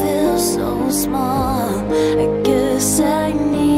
feel so small. I guess I need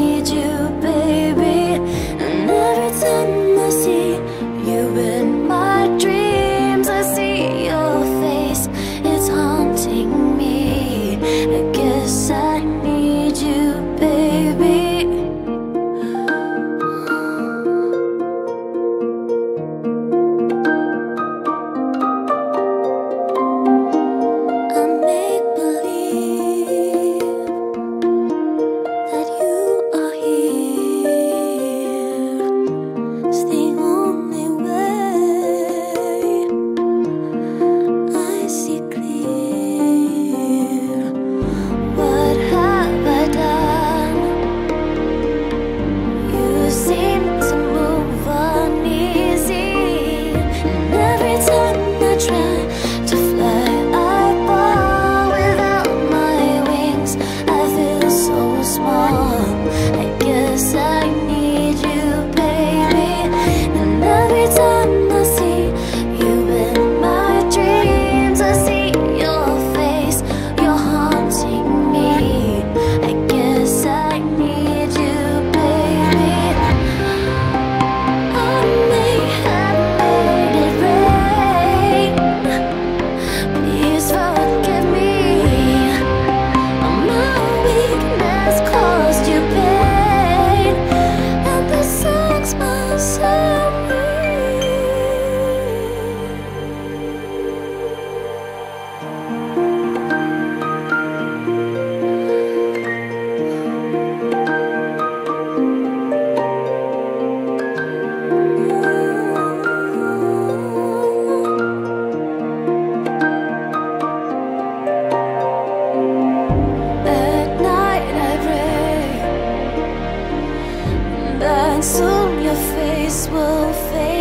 soon your face will fade.